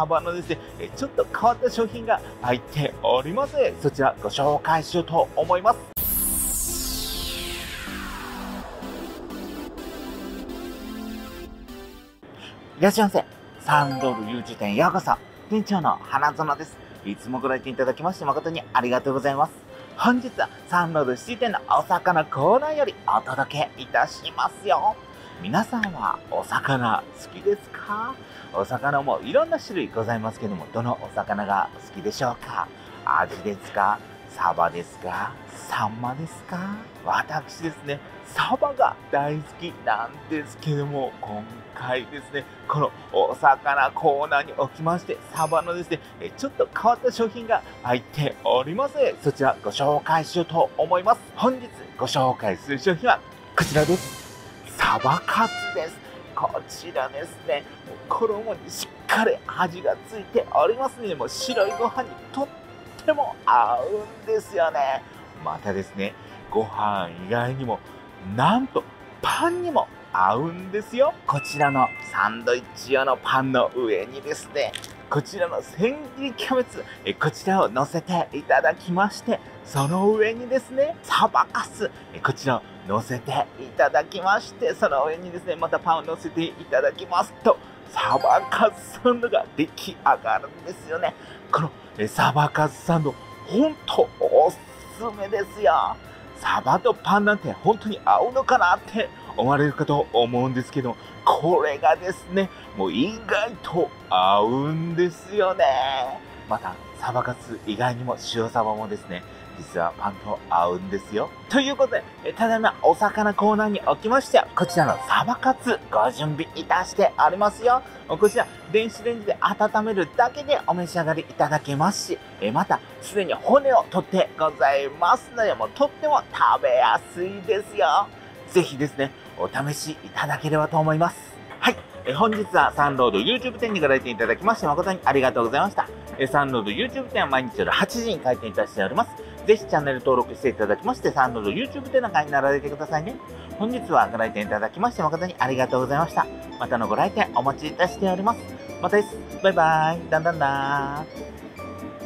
サバのですね、ちょっと変わった商品が入っております、そちらご紹介しようと思います。いらっしゃいませ。サンロール U 字店ようこそ。店長の花園です。いつもご来店いただきまして誠にありがとうございます。本日はサンロール C 店のお魚コーナーよりお届けいたしますよ。皆さんはお魚好きですか？お魚もいろんな種類ございますけども、どのお魚が好きでしょうか？アジですか？サバですか？サンマですか？私ですね、サバが大好きなんですけども、今回ですね、このお魚コーナーにおきまして、サバのですね、ちょっと変わった商品が入っております、そちらご紹介しようと思います。本日ご紹介する商品はこちらです。サバカツです。こちらですね、衣にしっかり味がついておりますので、もう白いご飯にとっても合うんですよね。またですね、ご飯以外にも、なんとパンにも合うんですよ。こちらのサンドイッチ用のパンの上にですね、こちらの千切りキャベツ、えこちらを乗せていただきまして、その上にですね、サバカス、えこちらを乗せていただきまして、その上にですね、またパンを乗せていただきますと、サバカスサンドが出来上がるんですよね。このえサバカスサンド、ほんとおすすめですよ。サバとパンなんて本当に合うのかなって思われるかと思うんですけど、これがですね、もう意外と合うんですよね。また、サバカツ以外にも塩サバもですね、実はパンと合うんですよ。ということで、ただいまお魚コーナーにおきましては、こちらのサバカツご準備いたしておりますよ。こちら、電子レンジで温めるだけでお召し上がりいただけますし、えまた、すでに骨を取ってございますので、もうとっても食べやすいですよ。ぜひですね、お試しいただければと思います。はい。え本日はサンロード YouTube 店にご来店いただきまして誠にありがとうございました。えサンロード YouTube 店は毎日夜8時に開店いたしております。ぜひチャンネル登録していただきまして、サンロード YouTube 店の会に並べてくださいね。本日はご来店いただきまして誠にありがとうございました。またのご来店お待ちいたしております。またです。バイバイ。だんだんだー。